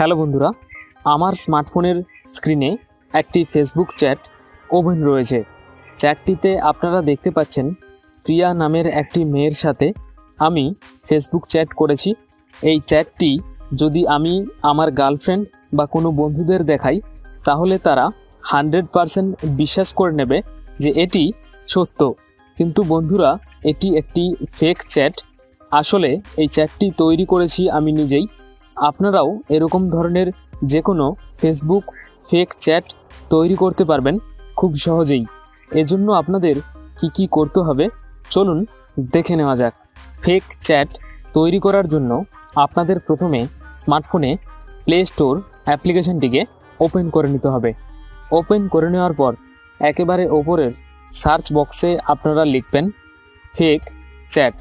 Hello বন্ধুরা, আমার স্মার্টফোনের স্ক্রিনে একটি ফেসবুক চ্যাট ওভেন রয়েছে। চ্যাটটিতে আপনারা দেখতে পাচ্ছেন প্রিয়া নামের একটি মেয়ের সাথে আমি ফেসবুক চ্যাট করেছি। এই চ্যাটটি যদি আমি আমার গার্লফ্রেন্ড বা কোনো বন্ধুদের দেখাই, তাহলে তারা হান্ড্রেড পারসেন্ট বিশ্বাস করে নেবে যে এটি সত্য। কিন্তু বন্ধুরা, এটি একটি ফেক চ্যাট। আসলে এই চ্যাটটি তৈরি করেছি আমি নিজেই। আপনারাও এরকম ধরনের যে কোনো ফেসবুক ফেক চ্যাট তৈরি করতে পারবেন খুব সহজেই। এজন্য আপনাদের কি কি করতে হবে, চলুন দেখে নেওয়া যাক। ফেক চ্যাট তৈরি করার জন্য আপনাদের প্রথমে স্মার্টফোনে প্লে স্টোর অ্যাপ্লিকেশনটিকে ওপেন করে নিতে হবে। ওপেন করে নেওয়ার পর একেবারে ওপরের সার্চ বক্সে আপনারা লিখবেন ফেক চ্যাট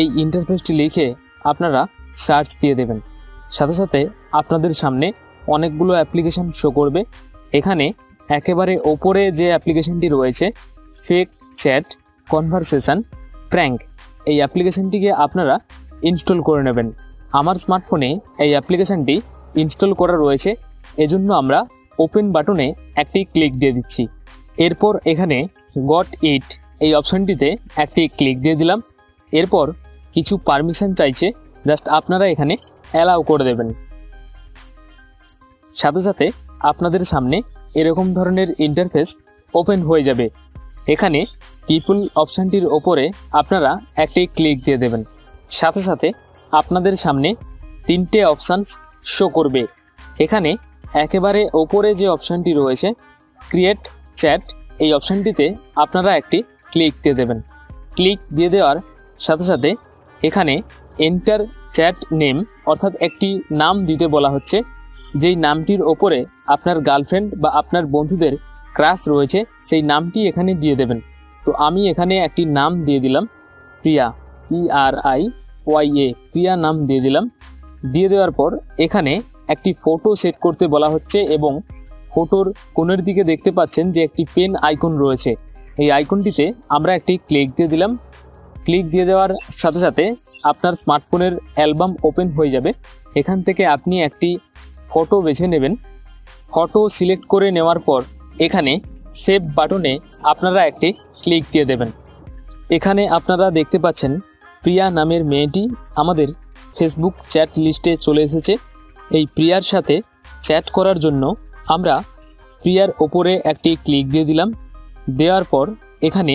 এই ইন্টারফেসটি লিখে আপনারা সার্চ দিয়ে দেবেন। সাথে সাথে আপনাদের সামনে অনেকগুলো অ্যাপ্লিকেশান শো করবে। এখানে একেবারে ওপরে যে অ্যাপ্লিকেশানটি রয়েছে ফেক চ্যাট কনভারসেশন প্র্যাঙ্ক এই অ্যাপ্লিকেশানটিকে আপনারা ইনস্টল করে নেবেন। আমার স্মার্টফোনে এই অ্যাপ্লিকেশানটি ইনস্টল করা রয়েছে, এজন্য আমরা ওপেন বাটনে একটি ক্লিক দিয়ে দিচ্ছি। এরপর এখানে গট ইট এই অপশানটিতে একটি ক্লিক দিয়ে দিলাম। এরপর কিছু পারমিশন চাইছে জাস্ট আপনারা এখানে অ্যালাউ করে দেবেন। সাথে সাথে আপনাদের সামনে এরকম ধরনের ইন্টারফেস ওপেন হয়ে যাবে। এখানে পিপুল অপশানটির ওপরে আপনারা একটি ক্লিক দিয়ে দেবেন। সাথে সাথে আপনাদের সামনে তিনটে অপশানস শো করবে। এখানে একেবারে ওপরে যে অপশানটি রয়েছে ক্রিয়েট চ্যাট এই অপশানটিতে আপনারা একটি ক্লিক দিয়ে দেবেন। ক্লিক দিয়ে দেওয়ার সাথে সাথে এখানে এন্টার চ্যাট নেম অর্থাৎ একটি নাম দিতে বলা হচ্ছে। যেই নামটির ওপরে আপনার গার্লফ্রেন্ড বা আপনার বন্ধুদের ক্রাশ রয়েছে, সেই নামটি এখানে দিয়ে দেবেন। তো আমি এখানে একটি নাম দিয়ে দিলাম, Priya, P R I Y A, Priya নাম দিয়ে দিলাম। দিয়ে দেওয়ার পর এখানে একটি ফটো সেট করতে বলা হচ্ছে এবং ফটোর কোণের দিকে দেখতে পাচ্ছেন যে একটি পেন আইকন রয়েছে। এই আইকনটিতে আমরা একটি ক্লিক দিয়ে দিলাম। ক্লিক দিয়ে দেওয়ার সাথে সাথে আপনার স্মার্টফোনের অ্যালবাম ওপেন হয়ে যাবে। এখান থেকে আপনি একটি ফটো বেছে নেবেন। ফটো সিলেক্ট করে নেওয়ার পর এখানে সেভ বাটনে আপনারা একটি ক্লিক দিয়ে দেবেন। এখানে আপনারা দেখতে পাচ্ছেন প্রিয়া নামের মেয়েটি আমাদের ফেসবুক চ্যাট লিস্টে চলে এসেছে। এই প্রিয়ার সাথে চ্যাট করার জন্য আমরা প্রিয়ার ওপরে একটি ক্লিক দিয়ে দিলাম। দেওয়ার পর এখানে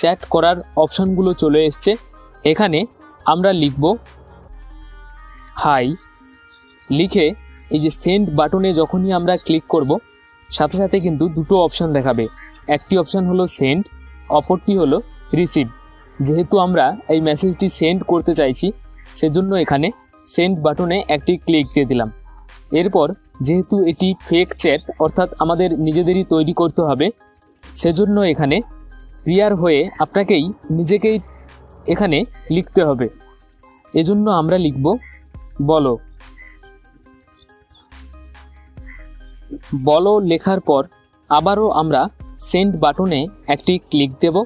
চ্যাট করার অপশানগুলো চলে এসছে। এখানে আমরা লিখব হাই লিখে এই যে সেন্ড বাটনে যখনই আমরা ক্লিক করব, সাথে সাথে কিন্তু দুটো অপশান দেখাবে। একটি অপশান হলো সেন্ড অপরটি হলো রিসিভ যেহেতু আমরা এই মেসেজটি সেন্ড করতে চাইছি, সেজন্য এখানে সেন্ড বাটনে একটি ক্লিক দিয়ে দিলাম। এরপর যেহেতু এটি ফেক চ্যাট অর্থাৎ আমাদের নিজেদেরই তৈরি করতে হবে, সেজন্য এখানে প্রিয়ার হয়ে আপনাকেই নিজেকেই এখানে লিখতে হবে। এজন্য আমরা লিখব, বলো। বলো লেখার পর আবারও আমরা সেন্ড বাটনে একটি ক্লিক দেব।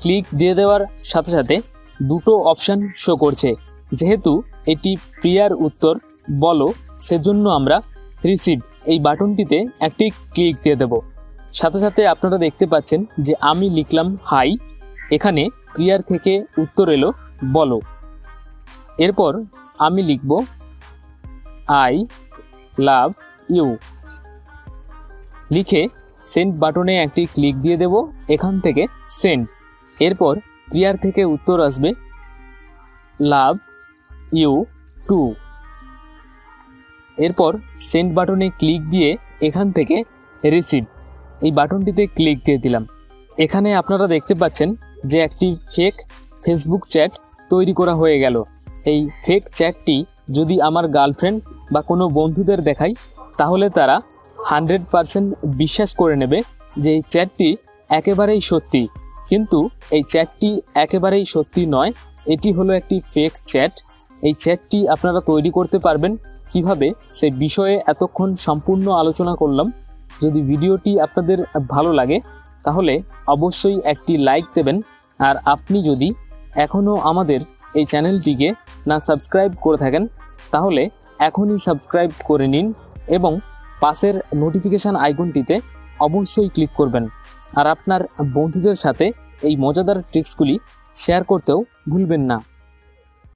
ক্লিক দিয়ে দেওয়ার সাথে সাথে দুটো অপশান শো করছে। যেহেতু এটি প্রিয়ার উত্তর, বলো, সেজন্য আমরা রিসিভ এই বাটনটিতে একটি ক্লিক দিয়ে দেব। সাথে সাথে আপনারা দেখতে পাচ্ছেন যে আমি লিখলাম, হাই। এখানে প্রিয়ার থেকে উত্তর এলো, বলো। এরপর আমি লিখব, আই লাভ ইউ। লিখে সেন্ড বাটনে একটি ক্লিক দিয়ে দেব, এখান থেকে সেন্ড। এরপর প্রিয়ার থেকে উত্তর আসবে, লাভ ইউ টু। এরপর সেন্ড বাটনে ক্লিক দিয়ে এখান থেকে রিসিভ। এই বাটনটিতে ক্লিক দিয়ে দিলাম। এখানে আপনারা দেখতে পাচ্ছেন যে একটি ফেক ফেসবুক চ্যাট তৈরি করা হয়ে গেল। এই ফেক চ্যাটটি যদি আমার গার্লফ্রেন্ড বা কোনো বন্ধুদের দেখাই, তাহলে তারা হান্ড্রেড পারসেন্ট বিশ্বাস করে নেবে যে এই চ্যাটটি একেবারেই সত্যি। কিন্তু এই চ্যাটটি একেবারেই সত্যি নয়, এটি হলো একটি ফেক চ্যাট এই চ্যাটটি আপনারা তৈরি করতে পারবেন। কীভাবে? সে বিষয়ে এতক্ষণ সম্পূর্ণ আলোচনা করলাম। যদি ভিডিওটি আপনাদের ভালো লাগে, তাহলে অবশ্যই একটি লাইক দেবেন। আর আপনি যদি এখনও আমাদের এই চ্যানেলটিকে না সাবস্ক্রাইব করে থাকেন, তাহলে এখনই সাবস্ক্রাইব করে নিন এবং পাশের নোটিফিকেশান আইকনটিতে অবশ্যই ক্লিক করবেন। আর আপনার বন্ধুদের সাথে এই মজাদার ট্রিক্সগুলি শেয়ার করতেও ভুলবেন না।